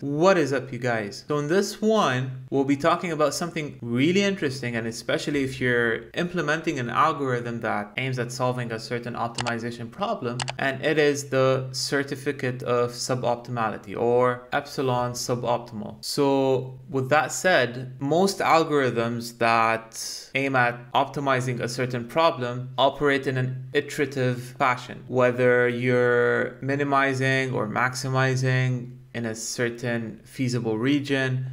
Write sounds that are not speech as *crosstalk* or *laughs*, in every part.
What is up you guys? So in this one, we'll be talking about something really interesting and especially if you're implementing an algorithm that aims at solving a certain optimization problem and it is the certificate of suboptimality or epsilon suboptimal. So with that said, most algorithms that aim at optimizing a certain problem operate in an iterative fashion. Whether you're minimizing or maximizing in a certain feasible region,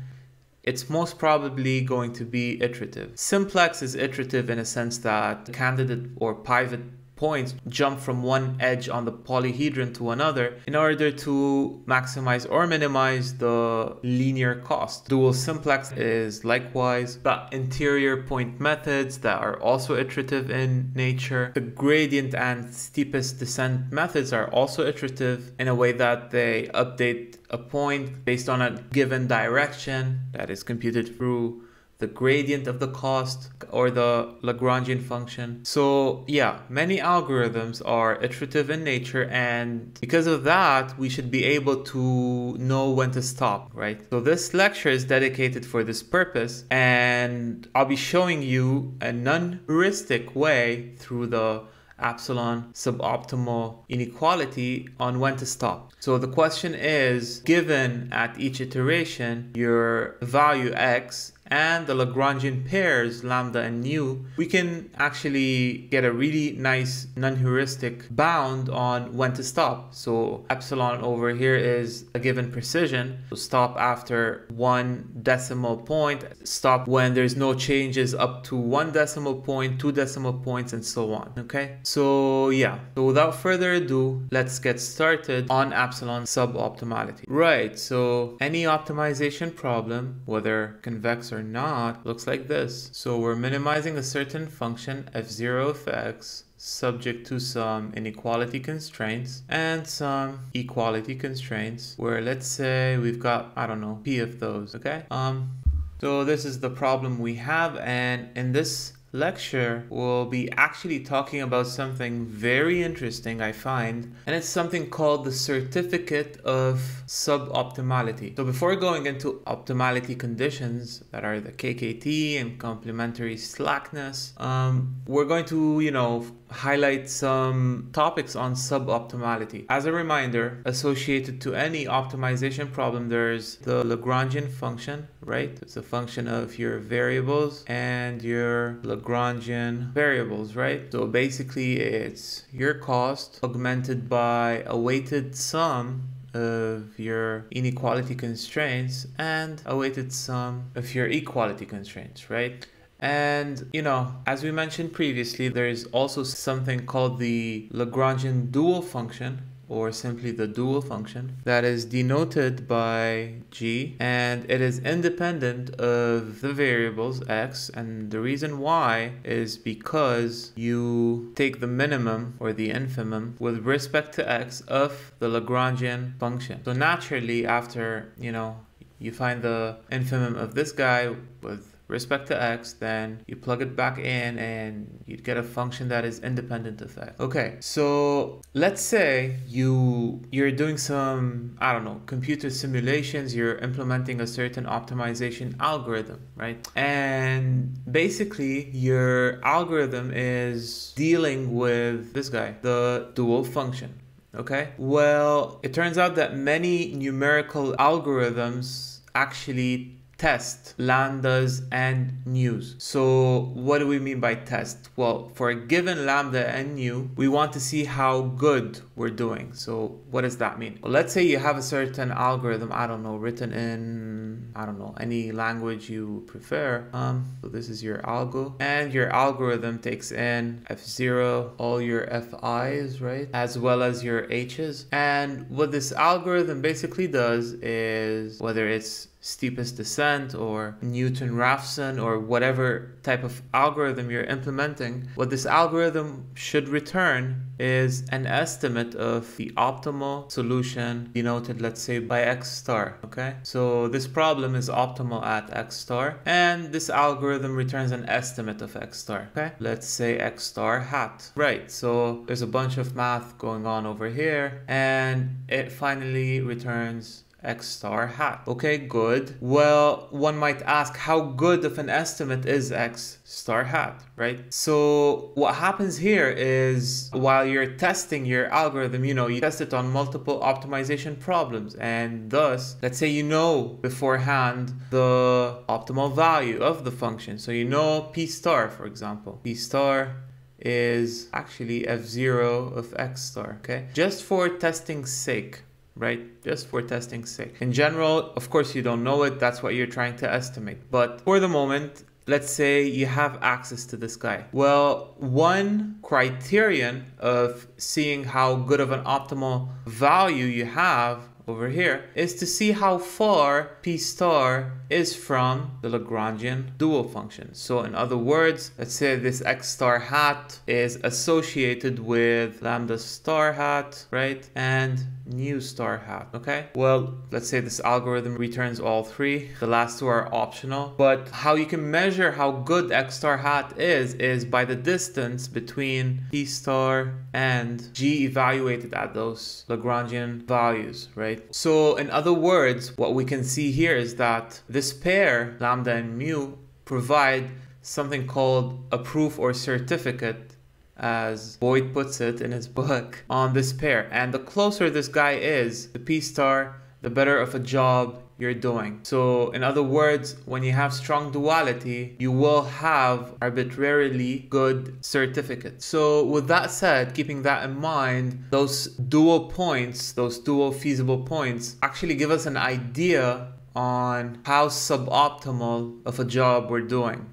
it's most probably going to be iterative. Simplex is iterative in a sense that candidate or pivot points jump from one edge on the polyhedron to another in order to maximize or minimize the linear cost. Dual simplex is likewise, but interior point methods that are also iterative in nature. The gradient and steepest descent methods are also iterative in a way that they update a point based on a given direction that is computed through the gradient of the cost or the Lagrangian function. So yeah, many algorithms are iterative in nature and because of that, we should be able to know when to stop, right? So this lecture is dedicated for this purpose and I'll be showing you a non-heuristic way through the epsilon suboptimal inequality on when to stop. So the question is, given at each iteration your value x and the Lagrangian pairs lambda and nu, we can actually get a really nice non-heuristic bound on when to stop. So epsilon over here is a given precision. So stop after one decimal point, stop when there's no changes up to one decimal point, two decimal points, and so on. Okay, so yeah, so without further ado, let's get started on epsilon suboptimality. Right, so any optimization problem, whether convex or not looks like this. So we're minimizing a certain function f0 of x subject to some inequality constraints and some equality constraints where let's say we've got, I don't know, p of those, okay? Um, so this is the problem we have and in this lecture we'll be actually talking about something very interesting I find and it's something called the certificate of suboptimality. So before going into optimality conditions that are the KKT and complementary slackness um, we're going to you know highlight some topics on suboptimality. As a reminder, associated to any optimization problem, there's the Lagrangian function, right? It's a function of your variables and your Lagrangian variables, right? So basically it's your cost augmented by a weighted sum of your inequality constraints and a weighted sum of your equality constraints, right? And, you know, as we mentioned previously, there is also something called the Lagrangian dual function, or simply the dual function, that is denoted by g, and it is independent of the variables x, and the reason why is because you take the minimum or the infimum with respect to x of the Lagrangian function. So naturally, after, you know, you find the infimum of this guy with respect to x, then you plug it back in and you'd get a function that is independent of x. Okay, so let's say you you're doing some I don't know computer simulations. You're implementing a certain optimization algorithm, right? And basically, your algorithm is dealing with this guy, the dual function. Okay. Well, it turns out that many numerical algorithms actually test lambdas and nus. So what do we mean by test? Well, for a given lambda and nu, we want to see how good we're doing. So what does that mean? Well, let's say you have a certain algorithm, I don't know, written in, I don't know, any language you prefer. Um, so this is your algo and your algorithm takes in F0, all your Fi's, right? As well as your H's. And what this algorithm basically does is whether it's steepest descent or Newton-Raphson or whatever type of algorithm you're implementing, what this algorithm should return is an estimate of the optimal solution denoted let's say by x star okay so this problem is optimal at x star and this algorithm returns an estimate of x star okay? Let's say x star hat. Right so there's a bunch of math going on over here and it finally returns x star hat. Okay, good. Well, one might ask how good of an estimate is x star hat, right? So what happens here is while you're testing your algorithm, you know, you test it on multiple optimization problems and thus, let's say you know beforehand the optimal value of the function. So you know p star, for example. p star is actually f0 of x star, okay? Just for testing's sake, right? Just for testing sake. In general, of course, you don't know it. That's what you're trying to estimate. But for the moment, let's say you have access to this guy. Well, one criterion of seeing how good of an optimal value you have over here is to see how far p star is from the Lagrangian dual function. So in other words, let's say this x star hat is associated with lambda star hat, right? And nu star hat, okay? Well, let's say this algorithm returns all three. The last two are optional, but how you can measure how good x star hat is, is by the distance between p star and g evaluated at those Lagrangian values, right? So in other words, what we can see here is that this pair, lambda and mu, provide something called a proof or certificate as Boyd puts it in his *laughs* book, on this pair. And the closer this guy is, the P star, the better of a job you're doing. So in other words, when you have strong duality, you will have arbitrarily good certificates. So with that said, keeping that in mind, those dual points, those dual feasible points actually give us an idea on how suboptimal of a job we're doing.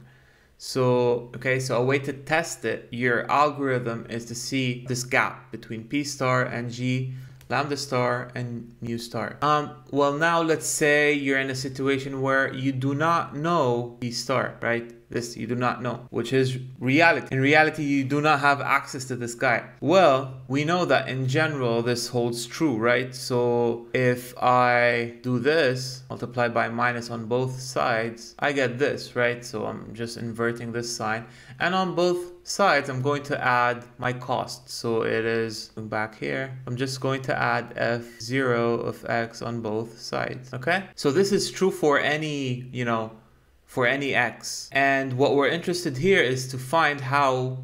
So, okay, so a way to test it, your algorithm is to see this gap between P star and G, lambda star and mu star. Um, well, now let's say you're in a situation where you do not know P star, right? This you do not know, which is reality. In reality, you do not have access to this guy. Well, we know that in general, this holds true, right? So if I do this, multiply by minus on both sides, I get this, right? So I'm just inverting this sign. And on both sides, I'm going to add my cost. So it is back here. I'm just going to add f0 of x on both sides, okay? So this is true for any, you know, for any x. And what we're interested here is to find how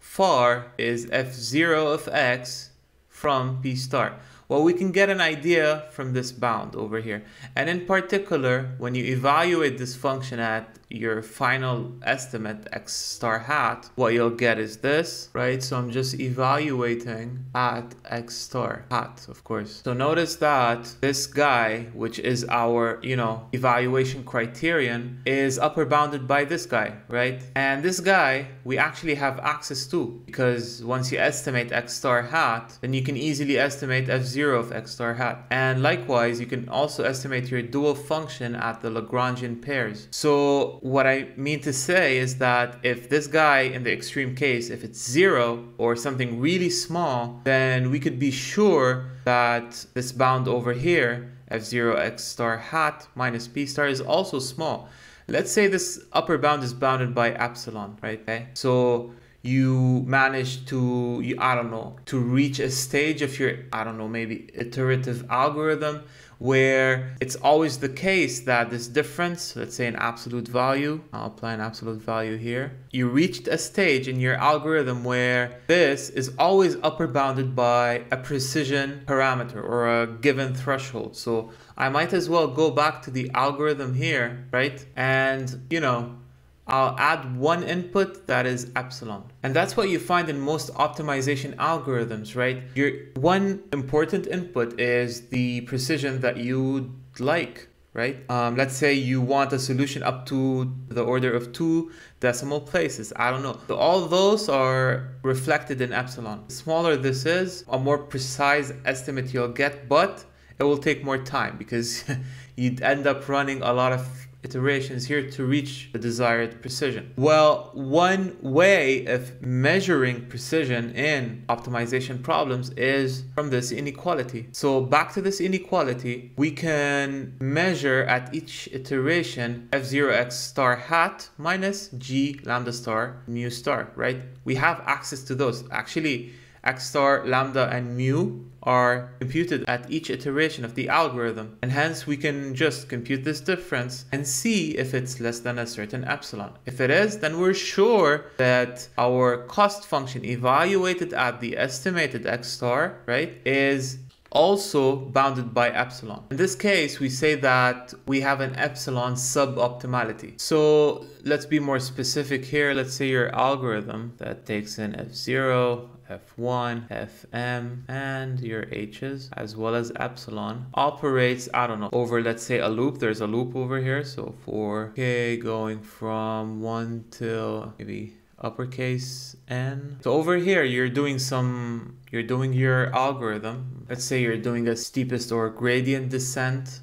far is f0 of x from p star. Well, we can get an idea from this bound over here. And in particular, when you evaluate this function at your final estimate x star hat, what you'll get is this, right? So I'm just evaluating at x star hat, of course. So notice that this guy, which is our, you know, evaluation criterion, is upper bounded by this guy, right? And this guy, we actually have access to because once you estimate x star hat, then you can easily estimate f0 of x star hat. And likewise, you can also estimate your dual function at the Lagrangian pairs. So what I mean to say is that if this guy in the extreme case, if it's zero or something really small, then we could be sure that this bound over here, f0 x star hat minus p star is also small. Let's say this upper bound is bounded by epsilon, right? Okay. So you manage to, I don't know, to reach a stage of your, I don't know, maybe iterative algorithm where it's always the case that this difference, let's say an absolute value, I'll apply an absolute value here, you reached a stage in your algorithm where this is always upper bounded by a precision parameter or a given threshold. So I might as well go back to the algorithm here, right? And, you know, I'll add one input that is epsilon. And that's what you find in most optimization algorithms, right? Your one important input is the precision that you like, right? Um, let's say you want a solution up to the order of two decimal places. I don't know. So all those are reflected in epsilon. The smaller this is, a more precise estimate you'll get, but it will take more time because *laughs* you'd end up running a lot of iterations here to reach the desired precision? Well, one way of measuring precision in optimization problems is from this inequality. So back to this inequality, we can measure at each iteration f0x star hat minus g lambda star mu star, right? We have access to those. Actually, x star, lambda, and mu are computed at each iteration of the algorithm. And hence we can just compute this difference and see if it's less than a certain epsilon. If it is, then we're sure that our cost function evaluated at the estimated x star, right, is also bounded by epsilon. In this case, we say that we have an epsilon suboptimality. So let's be more specific here. Let's say your algorithm that takes in f0, f1, fm, and your h's, as well as epsilon, operates, I don't know, over, let's say, a loop. There's a loop over here. So for k going from 1 till maybe uppercase n. So over here, you're doing some, you're doing your algorithm. Let's say you're doing a steepest or gradient descent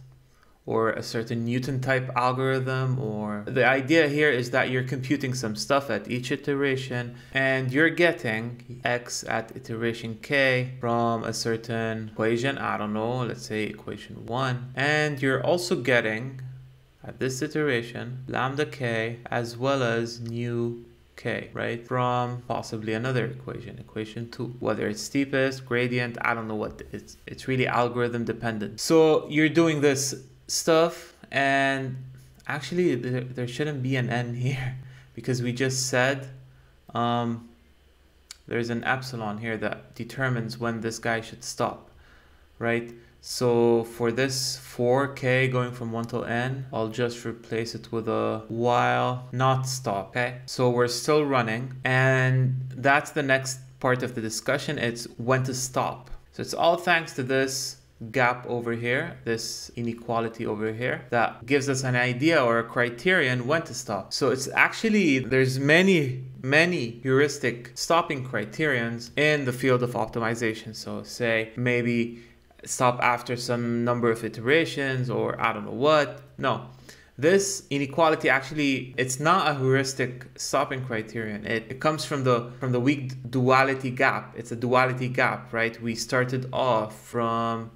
or a certain Newton type algorithm or the idea here is that you're computing some stuff at each iteration and you're getting x at iteration k from a certain equation I don't know let's say equation 1 and you're also getting at this iteration lambda k as well as nu k, right? From possibly another equation, equation two, whether it's steepest, gradient, I don't know what, it's, it's really algorithm dependent. So you're doing this stuff and actually there, there shouldn't be an n here *laughs* because we just said um, there's an epsilon here that determines when this guy should stop, right? So for this 4k going from 1 to n, I'll just replace it with a while not stop, okay? So we're still running and that's the next part of the discussion. It's when to stop. So it's all thanks to this gap over here, this inequality over here, that gives us an idea or a criterion when to stop. So it's actually, there's many, many heuristic stopping criterions in the field of optimization. So say maybe stop after some number of iterations or I don't know what. No, this inequality actually it's not a heuristic stopping criterion. It, it comes from the from the weak duality gap. It's a duality gap, right? We started off from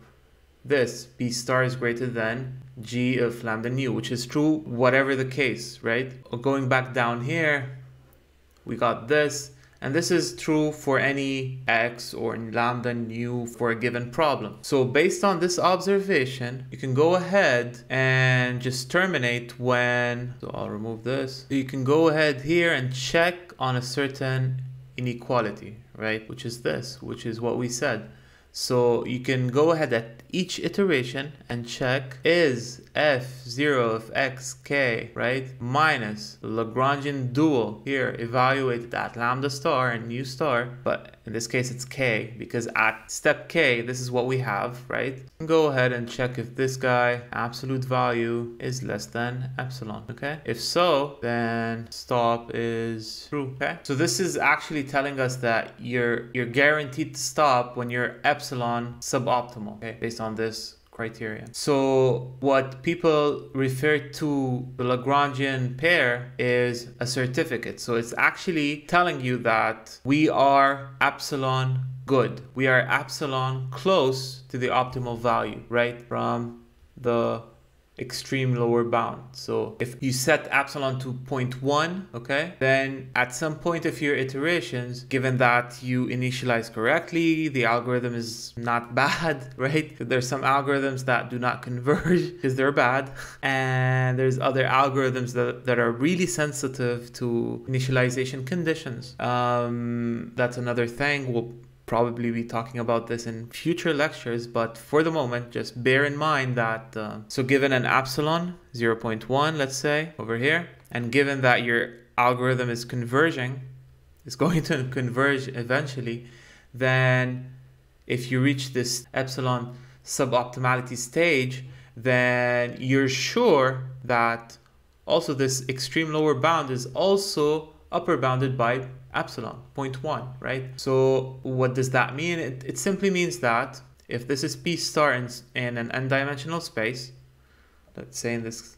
this p star is greater than g of lambda nu, which is true whatever the case, right? Going back down here, we got this and this is true for any x or lambda nu for a given problem. So based on this observation, you can go ahead and just terminate when, so I'll remove this. You can go ahead here and check on a certain inequality, right? Which is this, which is what we said. So you can go ahead at each iteration and check is f0 of xk, right, minus Lagrangian dual here evaluated at lambda star and nu star, but in this case it's k because at step k this is what we have, right? Go ahead and check if this guy absolute value is less than epsilon, okay? If so, then stop is true, okay? So this is actually telling us that you're you're guaranteed to stop when you're epsilon suboptimal, okay, based on this criterion. So what people refer to the Lagrangian pair is a certificate. So it's actually telling you that we are epsilon good. We are epsilon close to the optimal value, right? From the extreme lower bound. So if you set epsilon to 0.1, okay, then at some point of your iterations, given that you initialize correctly, the algorithm is not *laughs* bad, right? There's some algorithms that do not converge *laughs* because they're bad. And there's other algorithms that, that are really sensitive to initialization conditions. Um, that's another thing. We'll probably be talking about this in future lectures, but for the moment, just bear in mind that, uh, so given an epsilon 0.1, let's say, over here, and given that your algorithm is converging, is *laughs* going to converge eventually, then if you reach this epsilon suboptimality stage, then you're sure that also this extreme lower bound is also upper bounded by epsilon 0.1, right? So what does that mean? It, it simply means that if this is p star in, in an n-dimensional space, let's say in this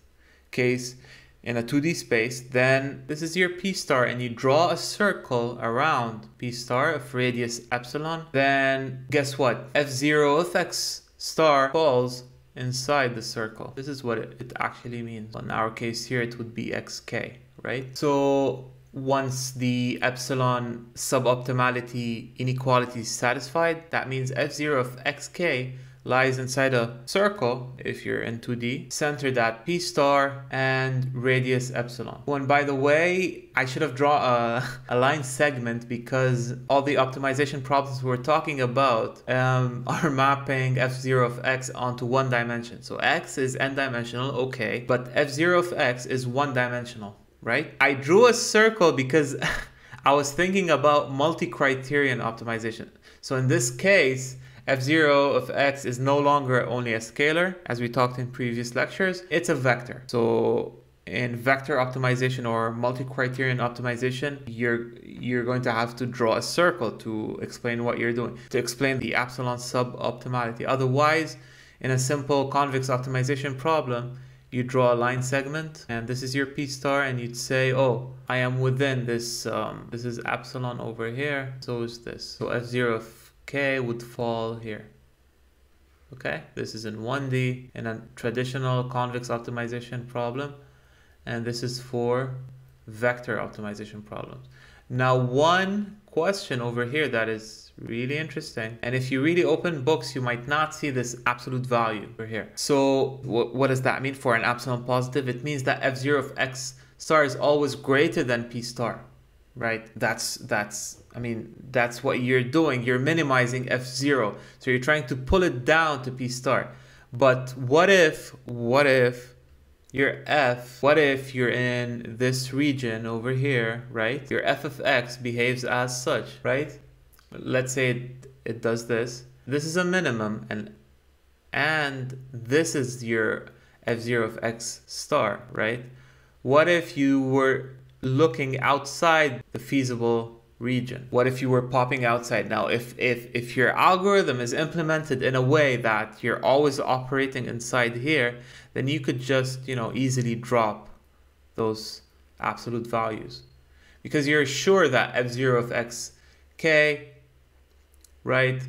case in a 2D space, then this is your p star and you draw a circle around p star of radius epsilon, then guess what? f0 of x star falls inside the circle. This is what it, it actually means. In our case here, it would be xk, right? So once the epsilon suboptimality inequality is satisfied, that means f0 of xk lies inside a circle, if you're in 2D, centered at p star and radius epsilon. Oh, and by the way, I should have drawn a, *laughs* a line segment because all the optimization problems we're talking about um, *laughs* are mapping f0 of x onto one dimension. So x is n-dimensional, okay, but f0 of x is one-dimensional, right? I drew a circle because *laughs* I was thinking about multi-criterion optimization. So in this case, f0 of x is no longer only a scalar, as we talked in previous lectures, it's a vector. So in vector optimization or multi-criterion optimization, you're you're going to have to draw a circle to explain what you're doing, to explain the epsilon suboptimality. Otherwise, in a simple convex optimization problem, you draw a line segment and this is your p star and you'd say oh i am within this um, this is epsilon over here so is this so f0 of k would fall here. Okay, this is in 1D in a traditional convex optimization problem, and this is for vector optimization problems. Now, one question over here that is really interesting, and if you really open books, you might not see this absolute value over here. So, wh what does that mean for an epsilon positive? It means that f0 of x star is always greater than p star right? That's that's I mean that's what you're doing. You're minimizing f zero, so you're trying to pull it down to p star. But what if what if your f what if you're in this region over here, right? Your f of x behaves as such, right? Let's say it, it does this. This is a minimum and and this is your f0 of x star, right? What if you were looking outside the feasible region? What if you were popping outside? Now, if, if, if your algorithm is implemented in a way that you're always operating inside here, then you could just, you know, easily drop those absolute values because you're sure that f0 of xk, right,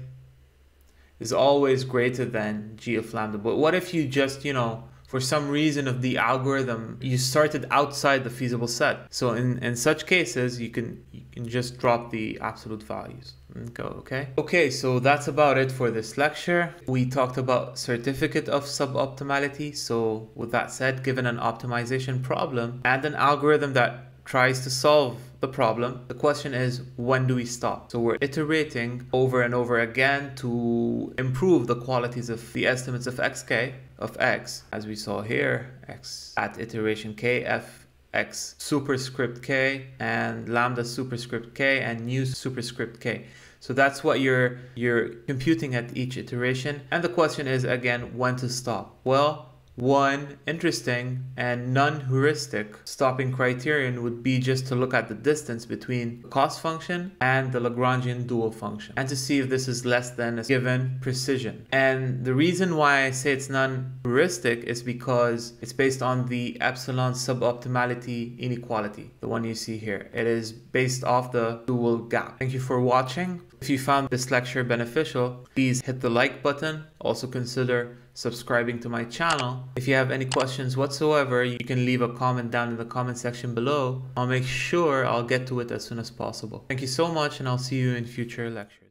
is always greater than g of lambda. But what if you just, you know, for some reason of the algorithm, you started outside the feasible set. So in, in such cases, you can you can just drop the absolute values and go, okay? Okay, so that's about it for this lecture. We talked about certificate of suboptimality. So with that said, given an optimization problem and an algorithm that tries to solve the problem. The question is, when do we stop? So we're iterating over and over again to improve the qualities of the estimates of xk, of x, as we saw here, x at iteration k, f x superscript k and lambda superscript k and nu superscript k. So that's what you're you're computing at each iteration. And the question is again when to stop. Well, one interesting and non-heuristic stopping criterion would be just to look at the distance between the cost function and the Lagrangian dual function and to see if this is less than a given precision. And the reason why I say it's non-heuristic is because it's based on the epsilon suboptimality inequality, the one you see here. It is based off the dual gap. Thank you for watching. If you found this lecture beneficial, please hit the like button. Also consider subscribing to my channel. If you have any questions whatsoever, you can leave a comment down in the comment section below. I'll make sure I'll get to it as soon as possible. Thank you so much and I'll see you in future lectures.